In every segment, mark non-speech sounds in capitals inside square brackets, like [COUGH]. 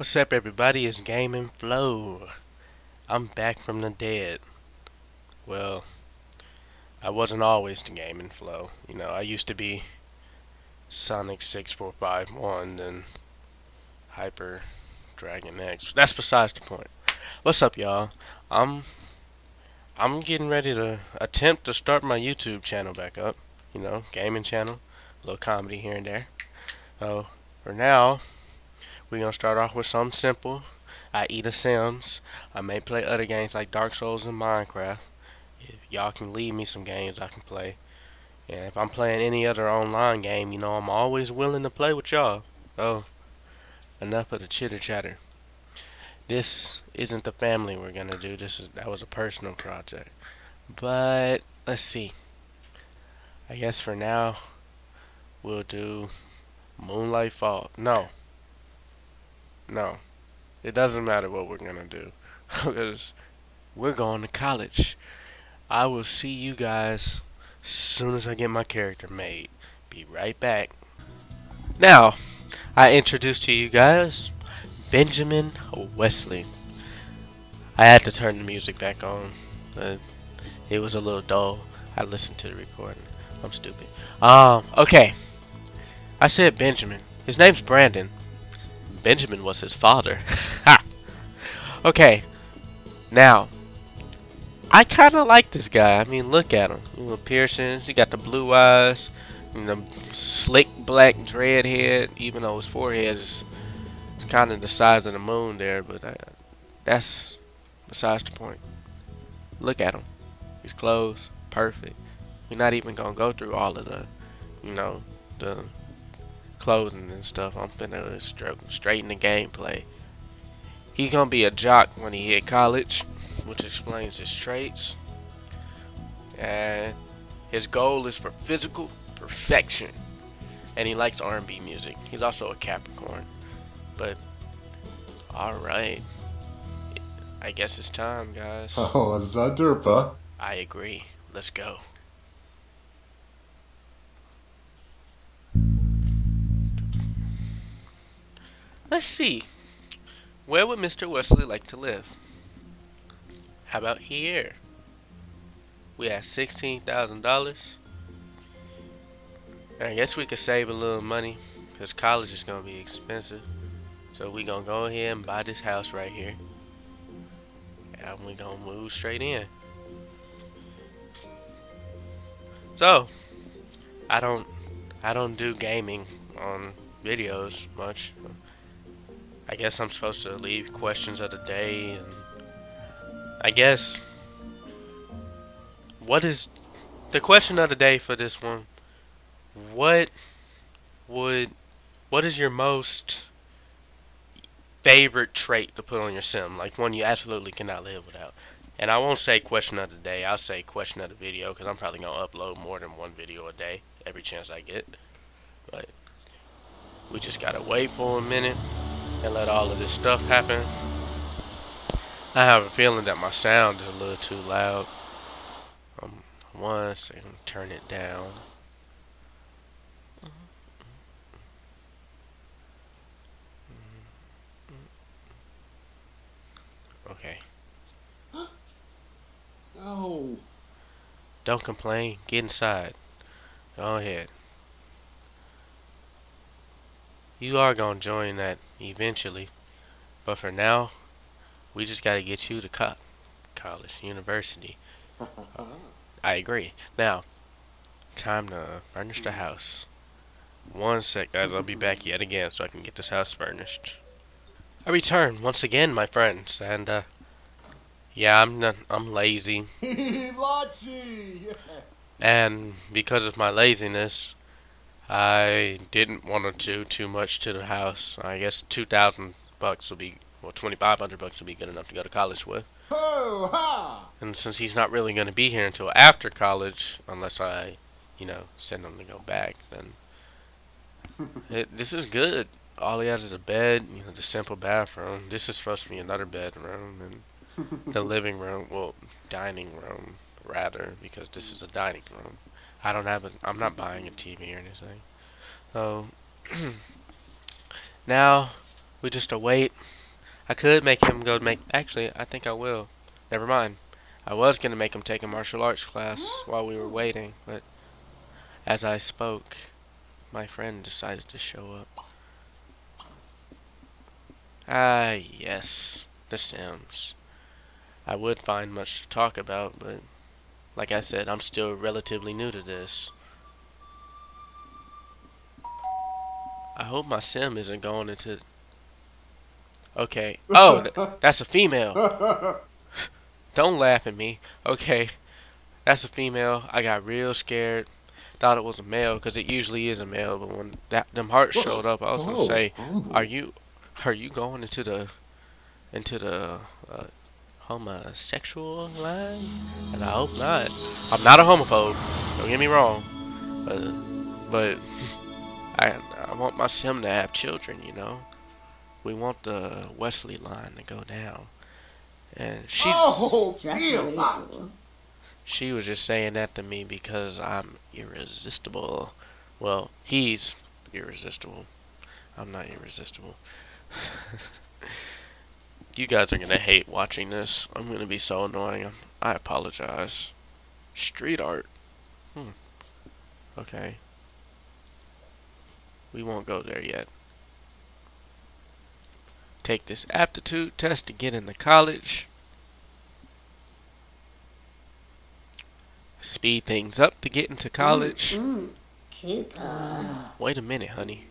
What's up, everybody? It's Gaming Flow. I'm back from the dead. Well, I wasn't always the Gaming Flow. You know, I used to be Sonic 6451 and Hyper Dragon X. That's besides the point. What's up, y'all? I'm I'm getting ready to attempt to start my YouTube channel back up. You know, gaming channel, a little comedy here and there. So for now, we're gonna start off with something simple. I eat a Sims. I may play other games like Dark Souls and Minecraft. If y'all can leave me some games I can play. And if I'm playing any other online game, you know, I'm always willing to play with y'all. Oh, enough of the chitter chatter. This isn't the family we're gonna do. This is that was a personal project. But let's see. I guess for now we'll do Moonlight Fall. No. No. It doesn't matter what we're gonna do. [LAUGHS] because we're going to college. I will see you guys soon as I get my character made. Be right back. Now, I introduce to you guys Benjamin Wesley. I had to turn the music back on. Uh, it was a little dull. I listened to the recording. I'm stupid. Um, okay. I said Benjamin. His name's Brandon. Benjamin was his father. [LAUGHS] Okay. Now, I kind of like this guy. I mean, look at him. Know, piercings. He got the blue eyes. Know, slick black dread head. Even though his forehead is kind of the size of the moon there, but uh, that's besides the point. Look at him. His clothes, perfect. We're not even gonna go through all of the, you know, the clothing and stuff. I'm finna stroke straighten the gameplay. He's gonna be a jock when he hit college, which explains his traits. And his goal is for physical perfection. And he likes R&B music. He's also a Capricorn. But, alright. I guess it's time, guys. [LAUGHS] Oh, Zadurpa. I agree. Let's go. Let's see. Where would Mr. Wesley like to live? How about here? We have $16,000. I guess we could save a little money because college is going to be expensive. So we going to go ahead and buy this house right here. And we going to move straight in. So, I don't I don't do gaming on videos much. I guess I'm supposed to leave questions of the day and I guess what is the question of the day for this one what would what is your most favorite trait to put on your sim? Like one you absolutely cannot live without. And I won't say question of the day I'll say question of the video because I'm probably gonna upload more than one video a day every chance I get. But we just gotta wait for a minute and let all of this stuff happen. I have a feeling that my sound is a little too loud. Um, one second, turn it down. Okay. [GASPS] No. Don't complain. Get inside. Go ahead. You are going to join that eventually. But for now, we just got to get you to co college, university. [LAUGHS] I agree. Now, time to furnish the house. One sec, guys. I'll be back yet again so I can get this house furnished. I return once again, my friends, and uh, yeah, I'm not, I'm lazy. [LAUGHS] and because of my laziness, I didn't want to do too much to the house. I guess two thousand bucks will be, well, twenty five hundred bucks will be good enough to go to college with. And since he's not really going to be here until after college, unless I, you know, send him to go back, then [LAUGHS] it, this is good. All he has is a bed, you know, the simple bathroom. This is supposed to be another bedroom, and [LAUGHS] the living room, well, dining room rather, because this is a dining room. I don't have a, I'm not buying a TV or anything. So, [CLEARS THROAT] now, We just await. I could make him go make. Actually, I think I will. Never mind. I was gonna make him take a martial arts class while we were waiting, but as I spoke, my friend decided to show up. Ah, yes, The Sims. I would find much to talk about, but like I said, I'm still relatively new to this. I hope my sim isn't going into. Okay. [LAUGHS] Oh, th that's a female. [LAUGHS] Don't laugh at me. Okay, that's a female. I got real scared. Thought it was a male because it usually is a male. But when that them hearts showed up, I was gonna Oh, say, "Are you, are you going into the, into the uh, homosexual line?" And I hope not. I'm not a homophobe. Don't get me wrong. Uh, but [LAUGHS] I, I want my sim to have children. You know, we want the Wesley line to go down. And she Oh, That's feel really that. cool. she was just saying that to me because I'm irresistible. Well, he's irresistible. I'm not irresistible. [LAUGHS] you guys are gonna hate watching this. I'm gonna be so annoying. I'm, apologize. Street art. Hmm. Okay. We won't go there yet. Take this aptitude test to get into college. Speed things up to get into college. Mm, Cooper. Wait a minute, honey.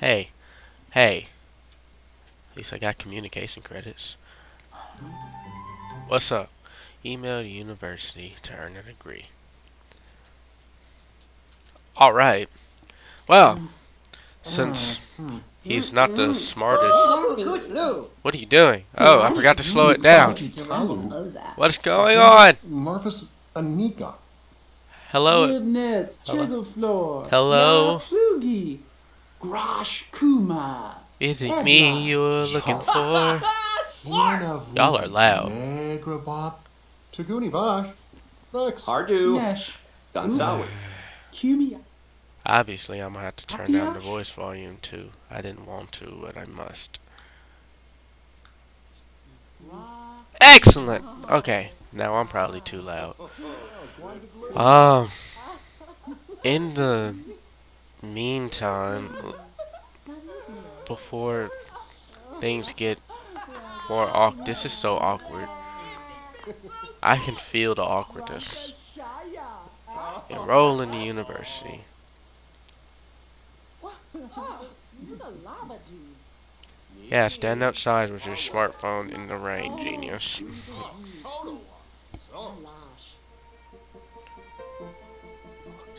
Hey, hey. At least I got communication credits. What's up? Email to university to earn a degree. Alright. Well, since he's not the smartest. Go slow. What are you doing? Oh, I forgot to slow it down. What's going on? Marvis Anika. Hello. Livnets, Hello. Hello. Plugi. Grash Kuma. Is it me you're looking for? Y'all are loud. Negrabot. Taguni Bosh. Rex. Hardu. Nash. Gonzalez. Kumia. Obviously, I'm gonna have to turn down the voice volume too. I didn't want to, but I must. Excellent. Okay, now I'm probably too loud. [LAUGHS] Um, in the meantime, before things get more awkward, this is so awkward. I can feel the awkwardness. Enroll in the university. Yeah, stand outside with your smartphone in the rain, genius. [LAUGHS]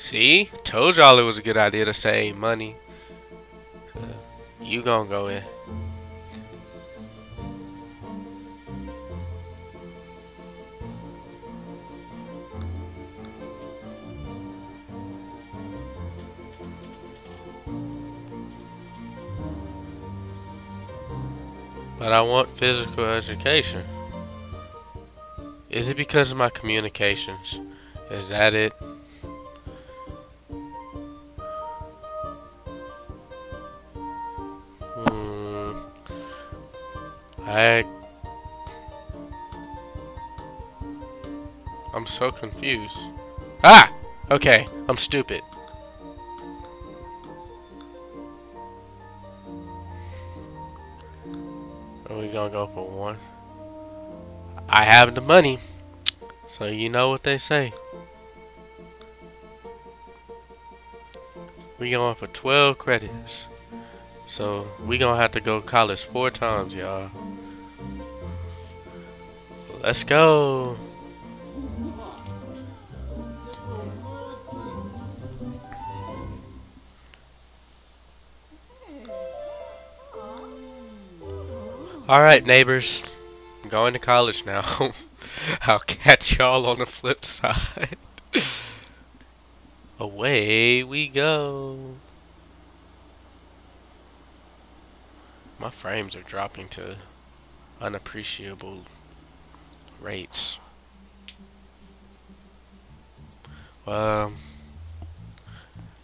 See? Told y'all it was a good idea to save money. You gonna go in. But I want physical education. Is it because of my communications? Is that it? I. I'm so confused. Ah! Okay, I'm stupid. Are we gonna go for one? I have the money. So you know what they say. We going for 12 credits. So we gonna have to go college four times, y'all. Let's go. Alright, neighbors. I'm going to college now. [LAUGHS] I'll catch y'all on the flip side. [LAUGHS] Away we go. My frames are dropping to unappreciable rates. Well,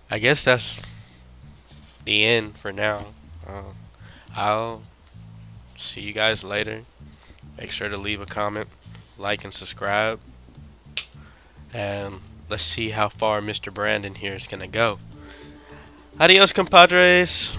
I guess that's the end for now. Uh, I'll see you guys later. Make sure to leave a comment, like, and subscribe. And let's see how far Mr. Brandon here is going to go. Adios, compadres.